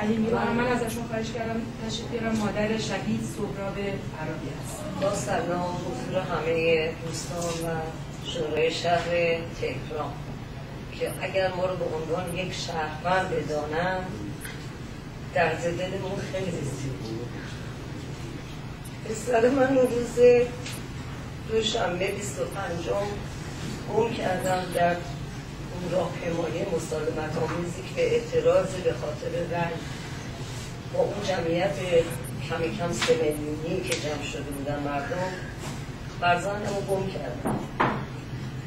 کلیمی رو من ازشون خواهش کردم. تشریف بیارم. مادر شهید سهراب عربی است. با سلام حضور همه دوستان و شورای شهر تهران. که اگر ما رو به عنوان یک شهروند بدانم درد دلمون خیلی زیاد پسر من روز دوشنبه 25 گم کردم در اون راهپیمایی مسالمت آمیزی که اعتراض به خاطر رنگ با اون جمعیت کمی کم سه میلیونی که جمع شده بودن مردم فرزندم رو گم کردم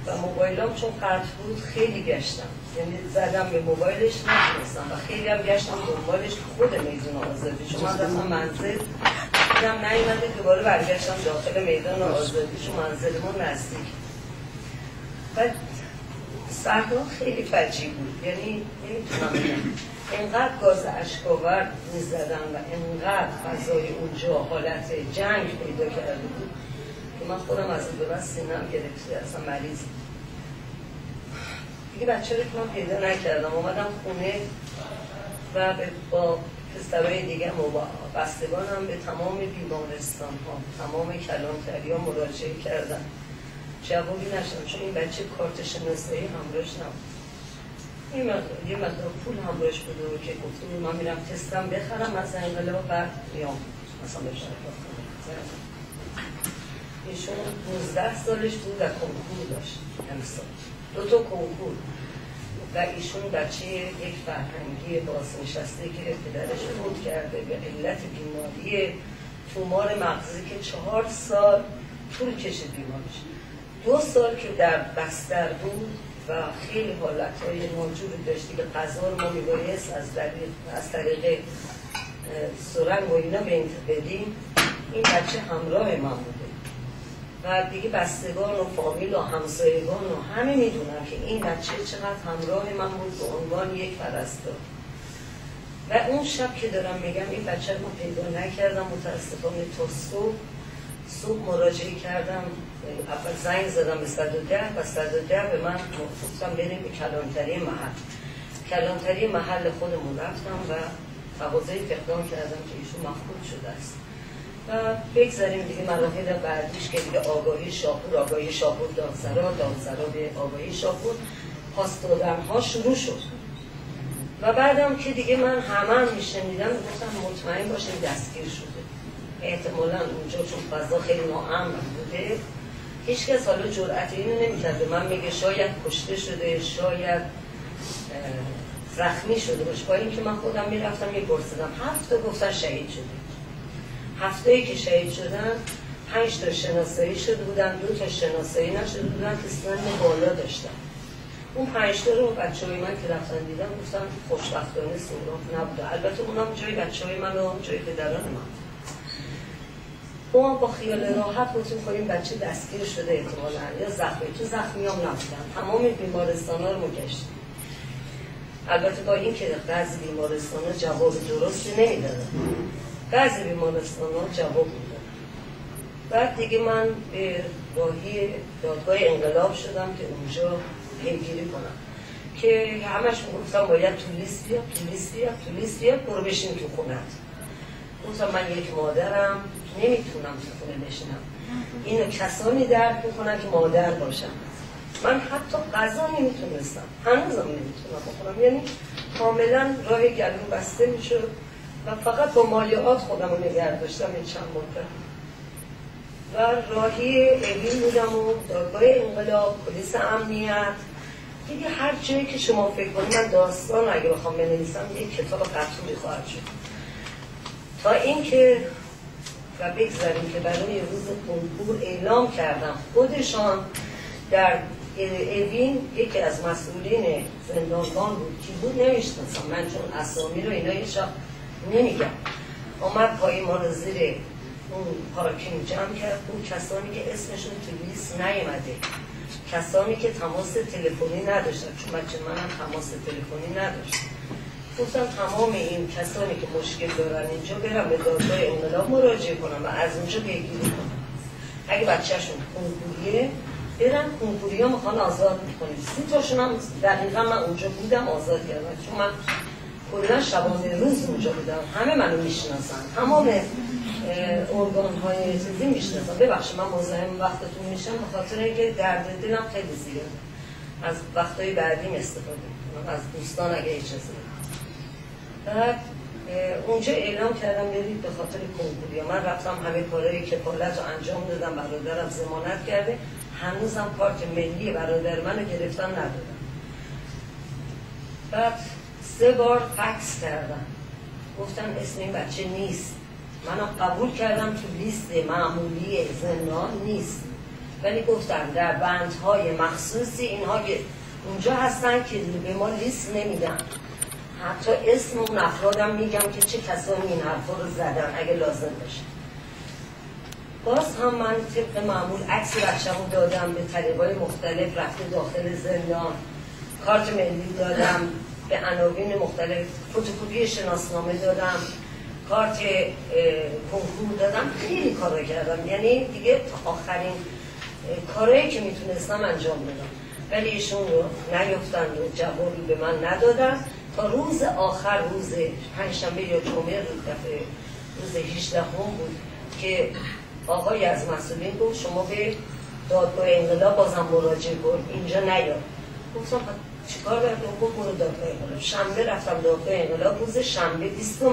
و موبایلام چون قطع بود خیلی گشتم. یعنی زدم به موبایلش نتونستم. و خیلی هم گشتم دنبالش خود میدون آزادی. چون من رفتم منزل دیدم نیومده دوباره برگشتم داخل میدان آزادی. چون منزلمون نزدیک. و صحنه خیلی فجی بود. یعنی نمی‌تونم انقدر گاز اشکاور می‌زدن و انقدر فضای اونجا حالت جنگ پیدا کرده بود که من خودم از بعد سینم گرفته اصلا مریض دیگه بچه رو که من پیدا نکردم اومدم خونه و با پسرهای دیگه و بستگانم به تمام بیمارستان ها تمام کلانتری ها مراجعه کردم. جوابی نشدم چون این بچه کارت شناسایی همراهش نبود. یه مقدار, پول همراهش بوده که گفته من میرم تستم بخرم از انقلاب بعد میام مثلا بشن ایشون 19 سالش بود و کنکور داشت. امسال دو تا کنکور. و ایشون بچه یک فرهنگی بازنشسته که پدرش فوت کرده به علت بیماری تومار مغزی که چهار سال طول کشید بیمارش دو سال که در بستر بود و خیلی حالت های موجود داشتی که غذا رو ما از, از طریق سرنگ و اینا بدیم. این بچه همراه من بوده. و دیگه بستگان و فامیل و همسایگان و همه می‌دونن که این بچه چقدر همراه من بود به عنوان یک پرستار. و اون شب که دارم میگم این بچه رو پیدا نکردم. متاسفانه تا صبح صبح مراجعه کردم. زنگ زدم به 110 و 110 به من گفتم بریم به کلانتری محل. کلانتری محل خودمون رفتم و تقاضای فقدان کردم که ایشون مفقود شده است. و بگذاریم دیگه مراحل بعدیش که دیگه آگاهی شاپور آگاهی شاپور دادسرا دادسرا به آگاهی شاپور. پاس دادن ها شروع شد. و بعدم که دیگه من همه میشنیدم گفتم مطمئن باشیم دستگیر شده. احتمالا اونجا چون فضا خیلی ناامن بوده. هیچ کس حالا جرأت اینو نمی‌کرد. من میگه شاید کشته شده شاید زخمی شده باشه. با اینکه من خودم می‌رفتم میپرسیدم هفت تا گفتن شهید شده. هفته ای که شهید شدن پنج تا شناسایی شده بودن دو تا شناسایی نشده بودن که سن بالا داشتن. اون پنج تا رو بچه های من که رفتن دیدم گفتن خوشبختانه سهراب نبوده. البته اونم جای بچه های من و جای پدران من. ما با خیال راحت خواهیم خب بچه دستگیر شده احتمالا. یا زخمی. تو زخمی هم نبودن تمام بیمارستان ها رو مگشتیم. البته با این که بعضی بیمارستان ها جواب درستی نمی‌دادن. بعضی بیمارستان ها جواب می‌دادن. بعد دیگه من به راهی دادگاه انقلاب شدم که اونجا پیگیری کنم. که همش گفتم باید تو لیست بیاد تو لیست بیاد تو برو بشین تو خونت. گفتم من یک مادرم. نمی‌تونم تو خونه بشینم. اینو کسانی درک می‌کنن که مادر باشم من حتی غذا نمی‌تونستم. هنوزم نمی‌تونم بخورم. یعنی کاملا راه گلوم بسته می‌شد و فقط با مالیات خودم رو نگه داشتم این چند مدت. و راهی اوین بودم و دادگاه انقلاب پلیس امنیت. دیگه هر جایی که شما فکر کنید من داستان اگه بخوام بنویسم یک کتاب قطعی خواهد شد. تا اینکه و بگذاریم که برای روز کنکور اعلام کردم. خودشان در اوین یکی از مسئولین زندانبان بود. کی بود نمی‌شناسم. من چون اسامی رو اینا هیچ نمیگم. آمد پای ما رو زیر اون پارکینگ جمع کرد. اون کسانی که اسمشون تو لیست نیومده. کسانی که تماس تلفنی نداشتن. چون بچه منم تماس تلفنی نداشت گفتم تمام این کسانی که مشکل دارن اینجا برم به دادگاه انقلاب مراجعه کنم و از اونجا پیگیری کنم اگه بچهشون کنکوریه برن کنکوری ها می‌خوان آزاد می‌کنیم سی تاشون هم دقیقا من اونجا بودم آزاد کردم. چون من کلا شبانه روز اونجا بودم. همه منو می‌شناسن. تمام ارگان های چیزی می‌شناسن. ببخشید من مزاحم وقتتون میشم به خاطر اینکه درد دلم خیلی زیاد از وقتای بعدیم استفاده از دوستان اگه اجازه بعد اونجا اعلام کردم برید به خاطر کنکوریا من رفتم همه کارهای کفالت رو انجام دادم برادرم زمانت کرده. هنوزم کارت ملی برادر منو گرفتن ندادم. بعد سه بار فکس کردم. گفتن اسم این بچه نیست. منم قبول کردم تو لیست معمولی زندان نیست. ولی گفتم در بندهای مخصوصی اینها اونجا هستن که به ما لیست نمیدن. حتی اسم اون افرادم میگم که چه کسانی این حرفا رو زدن اگه لازم باشه. باز هم من طبق معمول عکس بچه‌مو دادم به طریقای مختلف رفته داخل زندان کارت ملی دادم به عناوین مختلف فوتوکوپی شناسنامه دادم کارت کنکور دادم خیلی کارا کردم. یعنی دیگه تا آخرین کارهایی که می‌تونستم انجام بدم. ولی ایشون رو نیفتند و جوابی به من ندادن. تا روز آخر روز پنجشنبه یا جمعه روز دفعه روز 18 هم بود که آقای از مسئولین گفت شما به دادگاه انقلاب بازم مراجعه کن اینجا نیا. گفتم چیکار باید گفت برو دادگاه انقلاب. شنبه رفتم دادگاه انقلاب روز شنبه 20 تیر.